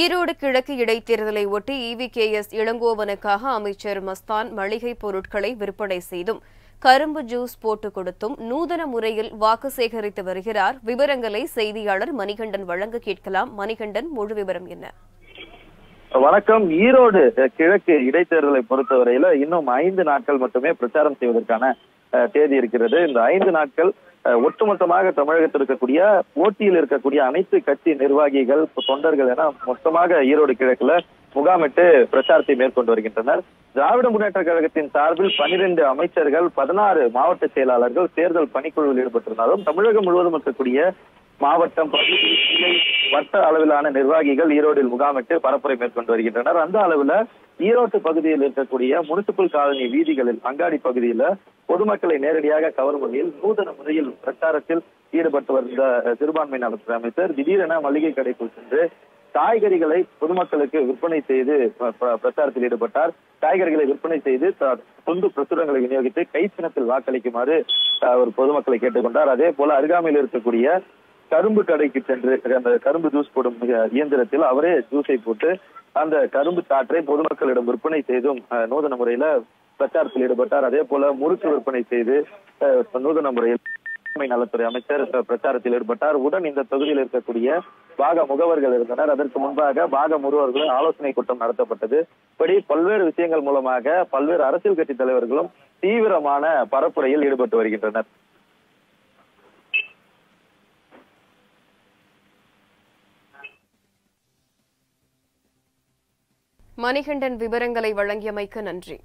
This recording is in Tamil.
ஈரோடு கிழக்கு இடைத்தேர்தலை ஒட்டி இவிகேஎஸ் இளங்கோவனுக்காக அமைச்சர் மஸ்தான் மளிகை பொருட்களை விற்பனை செய்தும் கரும்பு ஜூஸ் போட்டு கொடுத்தும் நூதன முறையில் வாக்கு சேகரித்து வருகிறார். விவரங்களை செய்தியாளர் மணிகண்டன் வழங்க கேட்கலாம். மணிகண்டன் முழு விவரம் என்ன? வணக்கம். ஈரோடு கிழக்கு இடைத்தேர்தலை பொறுத்தவரையில இன்னும் ஐந்து நாட்கள் மட்டுமே பிரச்சாரம் செய்வதற்கான தேதி இருக்கிறது. இந்த ஐந்து நாட்கள் ஒட்டுமொத்தமாக தமிழகத்தில் இருக்கக்கூடிய போட்டியில் இருக்கக்கூடிய அனைத்து கட்சி நிர்வாகிகள் தொண்டர்கள் என மொத்தமாக ஈரோடு கிழக்குல முகாமிட்டு பிரச்சாரத்தை மேற்கொண்டு வருகின்றனர். திராவிட முன்னேற்ற கழகத்தின் சார்பில் பனிரெண்டு அமைச்சர்கள் பதினாறு மாவட்ட செயலாளர்கள் தேர்தல் பணிக்குழுவில் ஈடுபட்டிருந்தாலும் தமிழகம் முழுவதும் இருக்கக்கூடிய மாவட்டம் பகுதி, வட்ட அளவிலான நிர்வாகிகள் ஈரோடில் முகாமிட்டு பரப்புரை மேற்கொண்டு வருகின்றனர். அந்த அளவுல ஈரோட்டு பகுதியில் இருக்கக்கூடிய முனிசிபல் காலனி வீதிகளில் அங்காடி பகுதியில பொதுமக்களை நேரடியாக கவரும் வகையில் நூதன முறையில் பிரச்சாரத்தில் ஈடுபட்டு வந்த அஹ், சிறுபான்மை நலத்துறை அமைச்சர் திடீரென மளிகை கடைக்குள் சென்று காய்கறிகளை பொதுமக்களுக்கு விற்பனை செய்து ப- பிரச்சாரத்தில் ஈடுபட்டார். காய்கறிகளை விற்பனை செய்து த- பிரசுரங்களை விநியோகித்து கைச்சினத்தில் வாக்களிக்குமாறு அஹ், அவர் பொதுமக்களை கேட்டுக்கொண்டார். அதே போல அருகாமையில் இருக்கக்கூடிய கரும்பு கடைக்கு சென்று அந்த கரும்பு ஜூஸ் போடும் மிக- இயந்திரத்தில் அவரே ஜூஸை போட்டு அந்த கரும்பு சாற்றை பொதுமக்களிடம் விற்பனை செய்தும் நூதன முறையில பிரச்சாரத்தில் ஈடுபட்டார். அதே போல முறுக்கு விற்பனை செய்து நூதன முறையில் நலத்துறை அமைச்சர் பிரச்சாரத்தில் ஈடுபட்டார். உடன் இந்த தொகுதியில் இருக்கக்கூடிய பாக முகவர்கள் இருந்தனர். அதற்கு முன்பாக பாக முருவர்களும் ஆலோசனை கூட்டம் நடத்தப்பட்டது. இப்படி பல்வேறு விஷயங்கள் மூலமாக பல்வேறு அரசியல் கட்சி தலைவர்களும் தீவிரமான பரப்புரையில் ஈடுபட்டு வருகின்றனர். மணிகண்டன் விவரங்களை வழங்கியமைக்கு நன்றி.